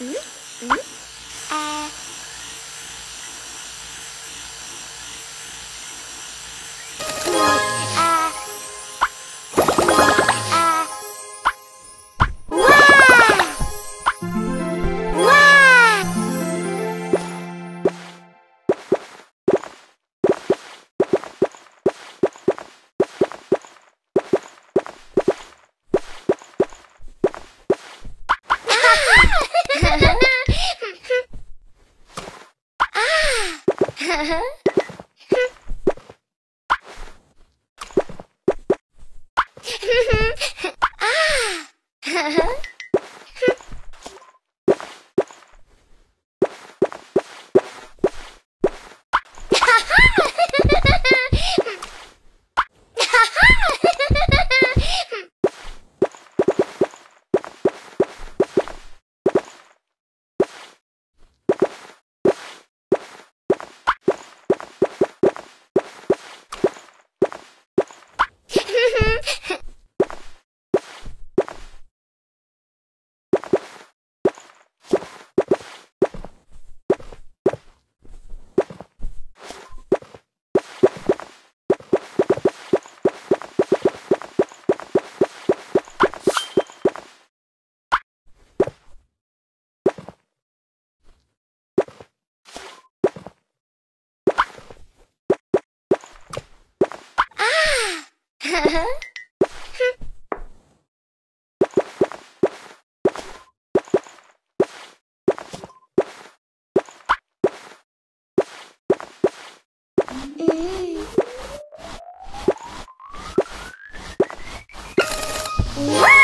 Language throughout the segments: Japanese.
嗯？What? Mm-hmm. Mm.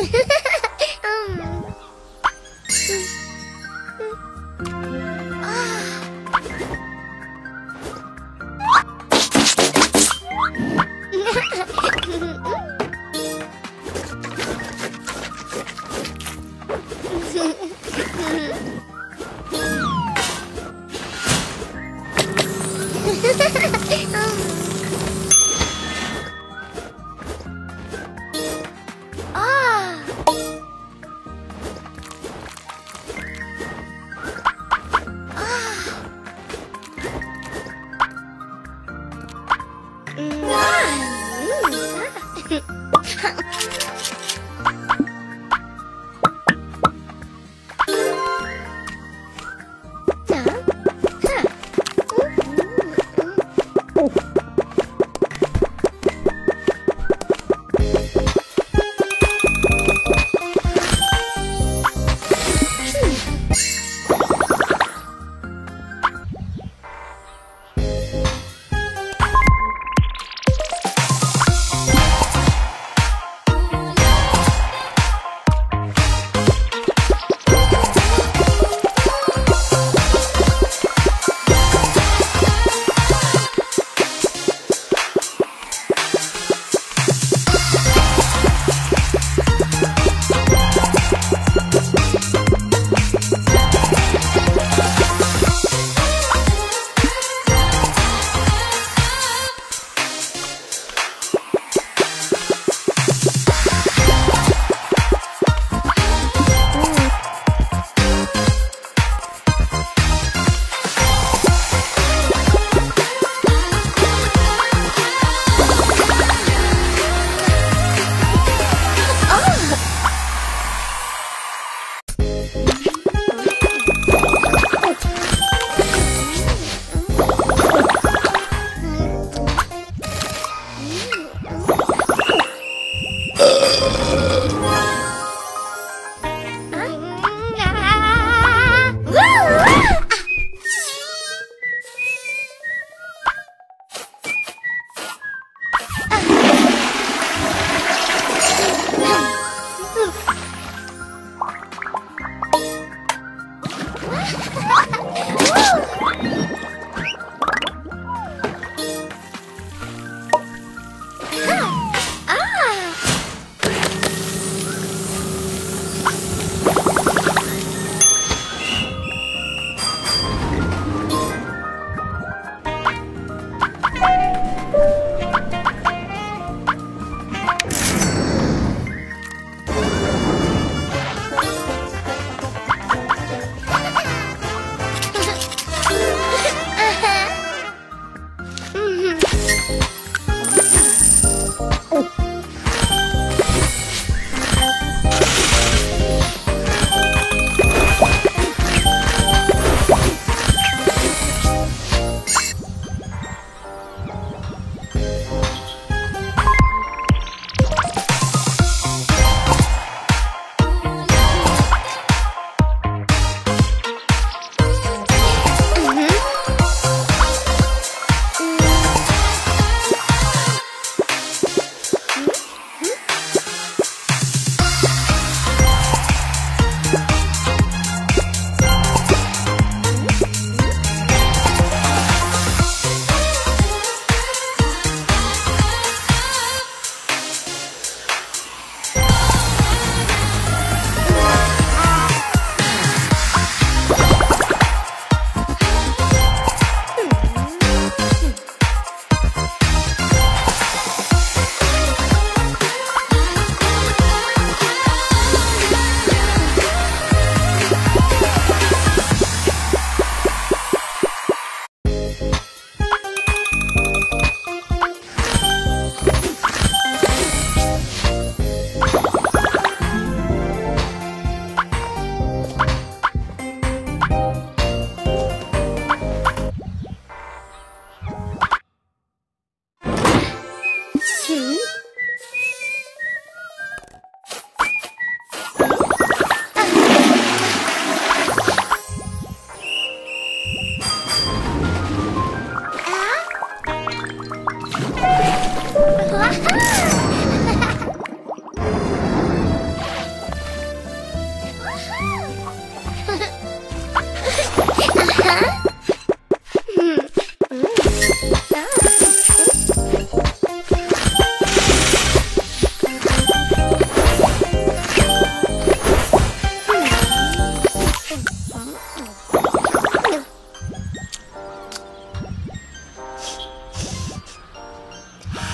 Ha ha ha!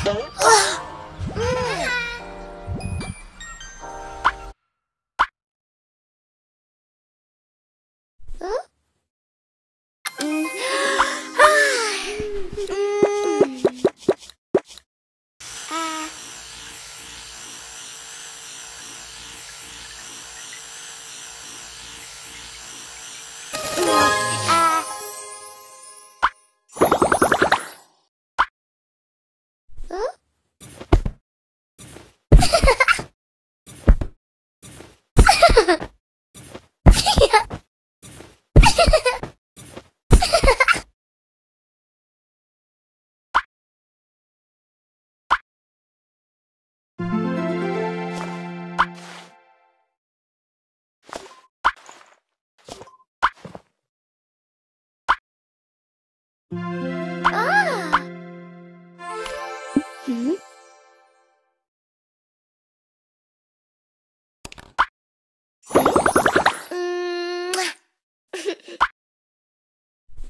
あ。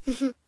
Mm-hmm.